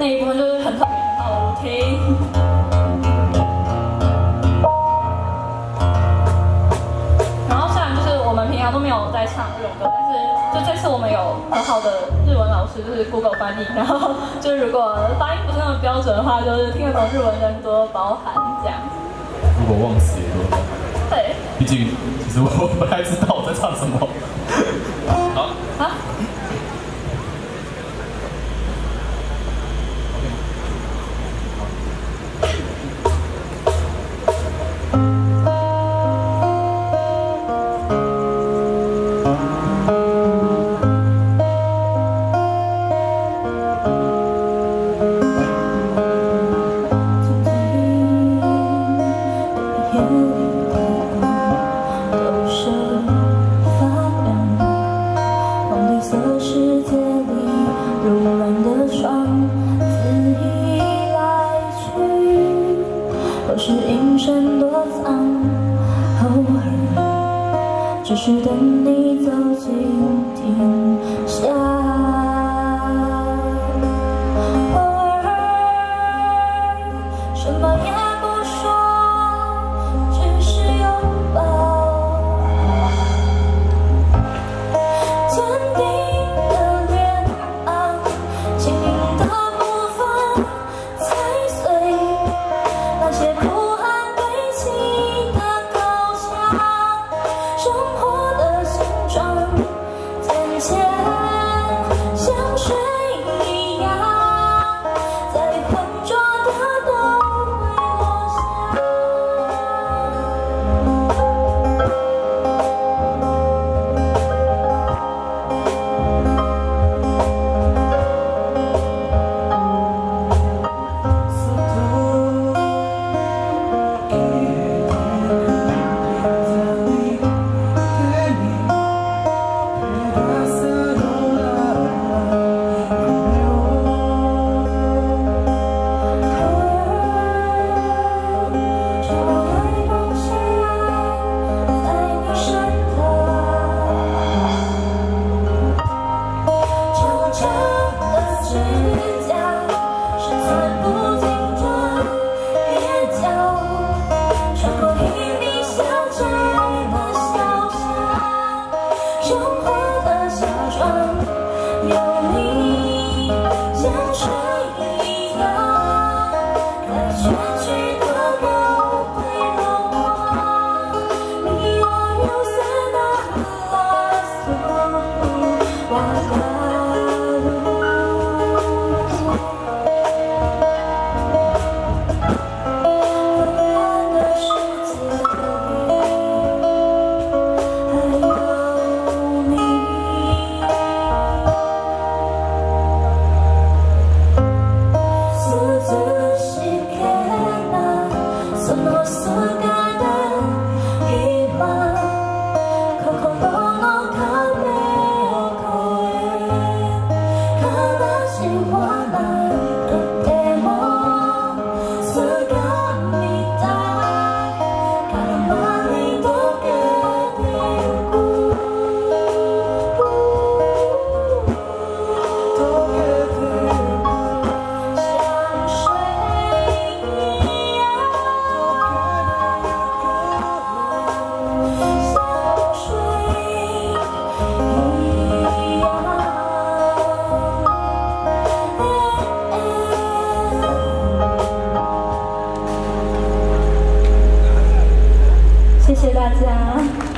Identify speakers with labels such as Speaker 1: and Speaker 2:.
Speaker 1: 那一部分就是很特别，很好听。然后虽然就是我们平常都没有在唱日文歌，但是就这次我们有很好的日文老师，就是 Google 翻译，然后就是如果发音不是那么标准的话，就是听得懂日文的人多包涵这样子。
Speaker 2: 如果忘词也多包涵。
Speaker 1: 对。
Speaker 2: 毕竟其实我不太知道我在唱什么。躲藏，偶尔，
Speaker 3: 只是等你走进停下，偶尔，什么也。sweet, sweet.
Speaker 1: 心を谢谢大家。